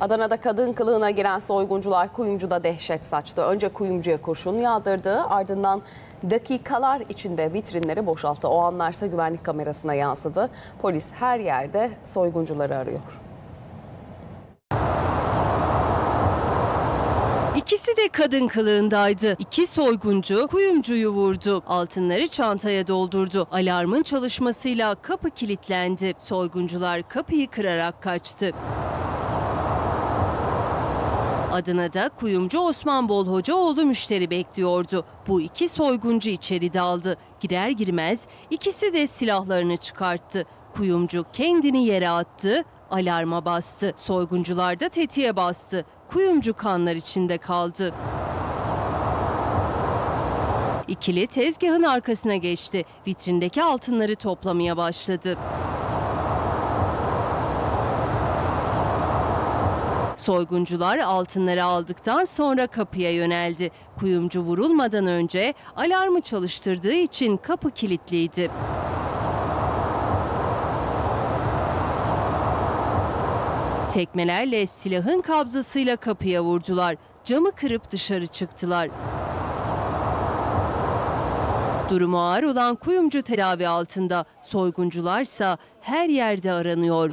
Adana'da kadın kılığına giren soyguncular kuyumcuda dehşet saçtı. Önce kuyumcuya kurşun yağdırdı ardından dakikalar içinde vitrinleri boşalttı. O anlarsa güvenlik kamerasına yansıdı. Polis her yerde soyguncuları arıyor. İkisi de kadın kılığındaydı. İki soyguncu kuyumcuyu vurdu. Altınları çantaya doldurdu. Alarmın çalışmasıyla kapı kilitlendi. Soyguncular kapıyı kırarak kaçtı. Adana'da kuyumcu Osman Bol Hocaoğlu müşteri bekliyordu. Bu iki soyguncu içeri daldı. Girer girmez ikisi de silahlarını çıkarttı. Kuyumcu kendini yere attı, alarma bastı. Soyguncular da tetiğe bastı. Kuyumcu kanlar içinde kaldı. İkili tezgahın arkasına geçti. Vitrindeki altınları toplamaya başladı. Soyguncular altınları aldıktan sonra kapıya yöneldi. Kuyumcu vurulmadan önce alarmı çalıştırdığı için kapı kilitliydi. Tekmelerle silahın kabzasıyla kapıya vurdular. Camı kırıp dışarı çıktılar. Durumu ağır olan kuyumcu tedavi altında. Soyguncularsa her yerde aranıyor.